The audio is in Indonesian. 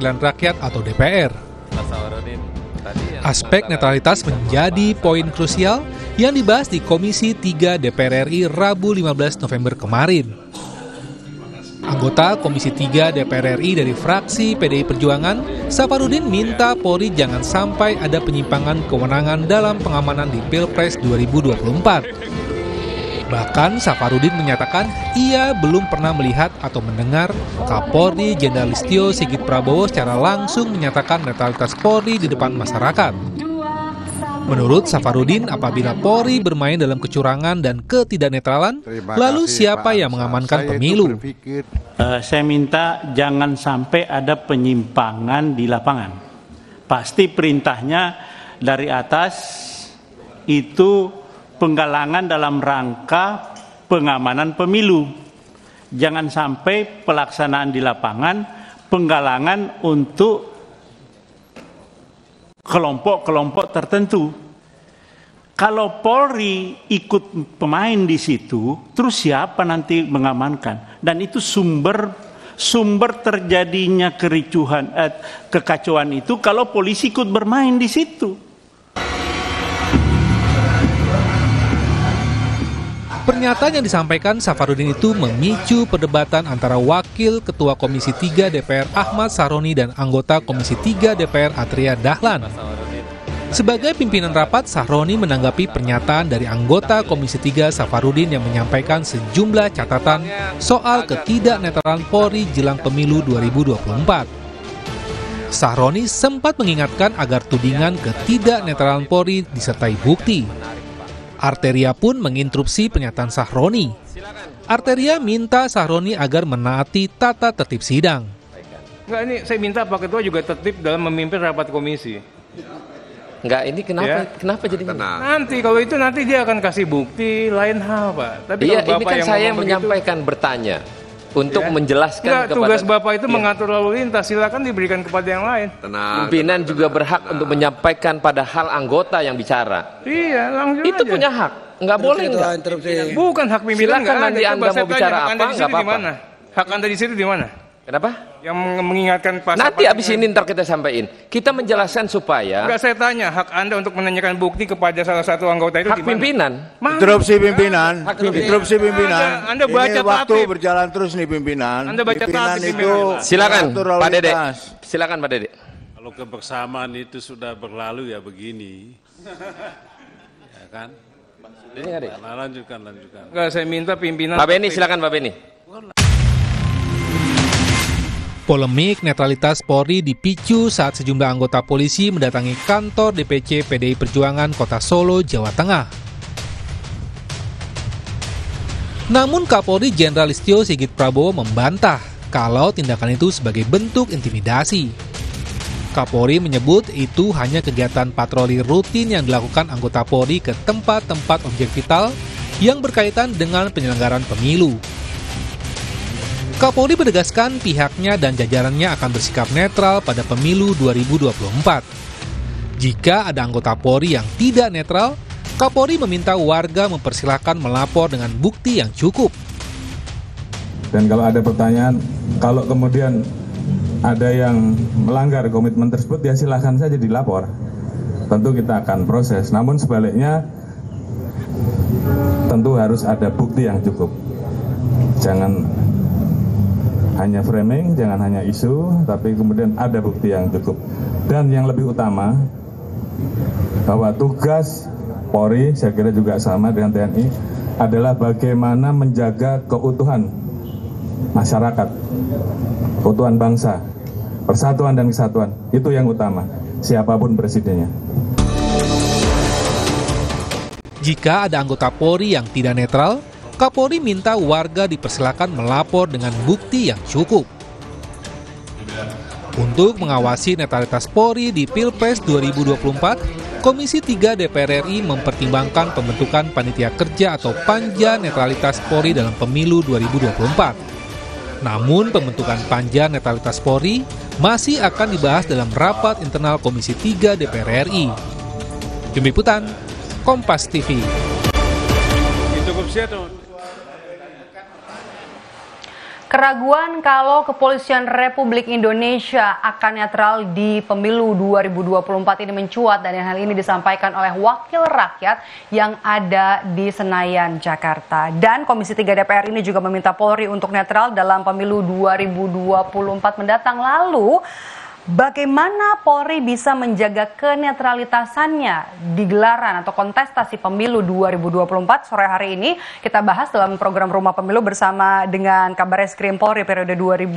Perwakilan Rakyat atau DPR. Aspek netralitas menjadi poin krusial yang dibahas di Komisi 3 DPR RI Rabu 15 November kemarin. Anggota Komisi 3 DPR RI dari fraksi PDI Perjuangan, Safarudin minta Polri jangan sampai ada penyimpangan kewenangan dalam pengamanan di Pilpres 2024. Bahkan Safarudin menyatakan ia belum pernah melihat atau mendengar Kapolri Jenderal Listio Sigit Prabowo secara langsung menyatakan netralitas Polri di depan masyarakat. Menurut Safarudin, apabila Polri bermain dalam kecurangan dan ketidaknetralan, lalu siapa yang mengamankan pemilu? Uh, saya minta jangan sampai ada penyimpangan di lapangan. Pasti perintahnya dari atas itu penggalangan dalam rangka pengamanan pemilu. Jangan sampai pelaksanaan di lapangan penggalangan untuk kelompok-kelompok tertentu. Kalau Polri ikut pemain di situ, terus siapa nanti mengamankan? Dan itu sumber sumber terjadinya kericuhan, eh, kekacauan itu kalau polisi ikut bermain di situ. Pernyataan yang disampaikan Safarudin itu memicu perdebatan antara Wakil Ketua Komisi 3 DPR Ahmad Saroni dan anggota Komisi 3 DPR Atria Dahlan. Sebagai pimpinan rapat, Sahroni menanggapi pernyataan dari anggota Komisi 3 Safarudin yang menyampaikan sejumlah catatan soal ketidaknetralan Polri jelang pemilu 2024. Sahroni sempat mengingatkan agar tudingan ketidaknetralan Polri disertai bukti. Arteria pun menginterupsi pernyataan Sahroni. Arteria minta Sahroni agar menaati tata tertib sidang. Enggak, ini saya minta Pak Ketua juga tertib dalam memimpin rapat komisi. Enggak, ini kenapa ya? kenapa jadi Tenang. Nanti kalau itu nanti dia akan kasih bukti lain hal, Pak. Tapi iya, ini kan yang saya yang menyampaikan begitu, bertanya untuk ya. menjelaskan Enggak, kepada tugas Bapak itu ya. mengatur lalu lintas, silakan diberikan kepada yang lain. Tenang. Pimpinan tenang, juga berhak tenang. untuk menyampaikan pada hal anggota yang bicara. Iya, langsung Itu aja. punya hak. Enggak boleh enggak? Bukan hak pimpinan Silakan nanti Anda mau bicara apa enggak apa-apa. Hak Anda di situ di mana? Kenapa? Yang mengingatkan pasal Nanti habis ini ntar kita sampaikan. Kita menjelaskan supaya. Enggak saya tanya hak Anda untuk menanyakan bukti kepada salah satu anggota itu hak pimpinan. Interupsi pimpinan. Hak Interupsi pimpinan. Anda, anda baca ini waktu berjalan terus nih pimpinan. Anda baca pimpinan itu. Silakan Pak Dede. Silakan Pak Dede. Kalau kebersamaan itu sudah berlalu ya begini. ya kan? Ini lanjutkan, lanjutkan. Enggak, saya minta pimpinan. Pak Beni, silakan Pak Beni. Polemik netralitas Polri dipicu saat sejumlah anggota polisi mendatangi kantor DPC PDI Perjuangan Kota Solo, Jawa Tengah. Namun Kapolri Jenderal Listio Sigit Prabowo membantah kalau tindakan itu sebagai bentuk intimidasi. Kapolri menyebut itu hanya kegiatan patroli rutin yang dilakukan anggota Polri ke tempat-tempat objek vital yang berkaitan dengan penyelenggaraan pemilu. Kapolri menegaskan pihaknya dan jajarannya akan bersikap netral pada pemilu 2024. Jika ada anggota Polri yang tidak netral, Kapolri meminta warga mempersilahkan melapor dengan bukti yang cukup. Dan kalau ada pertanyaan, kalau kemudian ada yang melanggar komitmen tersebut, ya silahkan saja dilapor. Tentu kita akan proses. Namun sebaliknya, tentu harus ada bukti yang cukup. Jangan hanya framing, jangan hanya isu, tapi kemudian ada bukti yang cukup. Dan yang lebih utama, bahwa tugas Polri, saya kira juga sama dengan TNI, adalah bagaimana menjaga keutuhan masyarakat, keutuhan bangsa, persatuan dan kesatuan. Itu yang utama, siapa pun presidennya. Jika ada anggota Polri yang tidak netral, Kapolri minta warga dipersilakan melapor dengan bukti yang cukup. Untuk mengawasi netralitas Polri di Pilpres 2024, Komisi 3 DPR RI mempertimbangkan pembentukan panitia kerja atau panja netralitas Polri dalam pemilu 2024. Namun pembentukan panja netralitas Polri masih akan dibahas dalam rapat internal Komisi 3 DPR RI. Tim Liputan, Kompas TV. Keraguan kalau kepolisian Republik Indonesia akan netral di pemilu 2024 ini mencuat dan hal ini disampaikan oleh wakil rakyat yang ada di Senayan, Jakarta. Dan Komisi 3 DPR ini juga meminta Polri untuk netral dalam pemilu 2024 mendatang. Lalu Bagaimana Polri bisa menjaga kenetralitasannya di gelaran atau kontestasi pemilu 2024 sore hari ini kita bahas dalam program Rumah Pemilu bersama dengan Kabar Eskrim Polri periode 2019